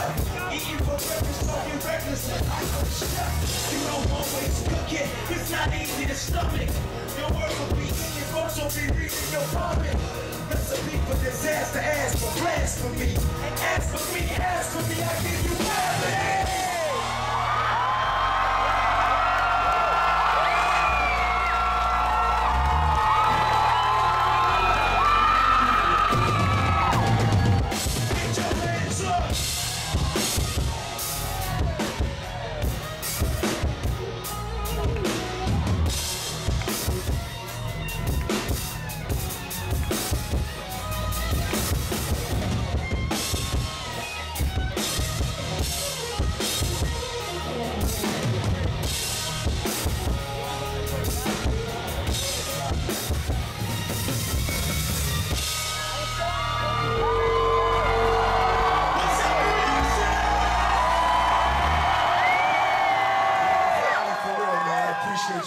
up. Eating breakfast, smoking recklessly. I know chef. You don't always cook it. It's not easy to stomach. Your world will be in your folks will be reading your vomit. Recipe for disaster, ass for blasphemy.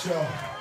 For